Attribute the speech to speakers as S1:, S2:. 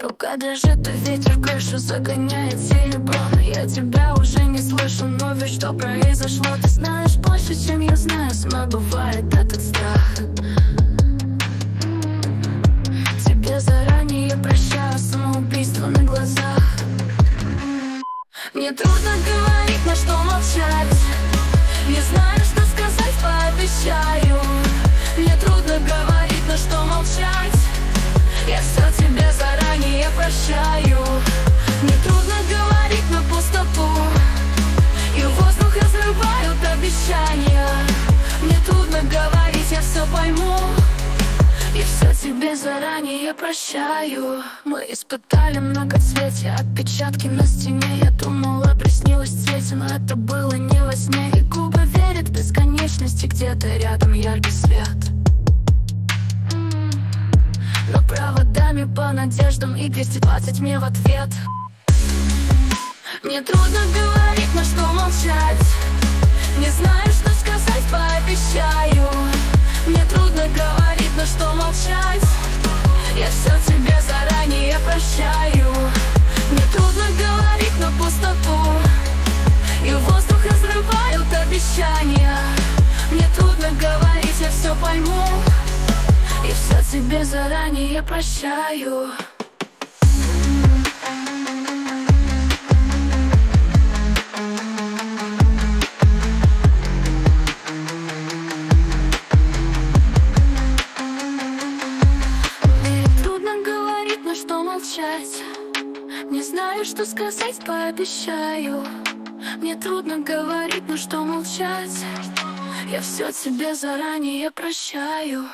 S1: Рука дрожит, и ветер в крышу загоняет серебро. Я тебя уже не слышу, но ведь что произошло? Ты знаешь больше, чем я знаю, мной бывает этот страх говорить, на что молчать. Не знаю, что сказать, пообещаю. Мне трудно говорить, на что молчать. Я все тебе заранее прощаю. Мне трудно говорить на пустоту. И воздух разрывают обещания. Мне трудно говорить, я все пойму. И все тебе заранее прощаю. Мы испытали многоцветия Отпечатки на стене. Я думала, приснилось цвете Но это было не во сне. И губы верят в бесконечности Где-то рядом яркий свет. Но проводами по надеждам И 220 мне в ответ. Мне трудно говорить, на что молчать пойму. И все тебе заранее прощаю. Мне трудно говорить, на что молчать? Не знаю, что сказать, пообещаю. Мне трудно говорить, на что молчать Я все тебе заранее прощаю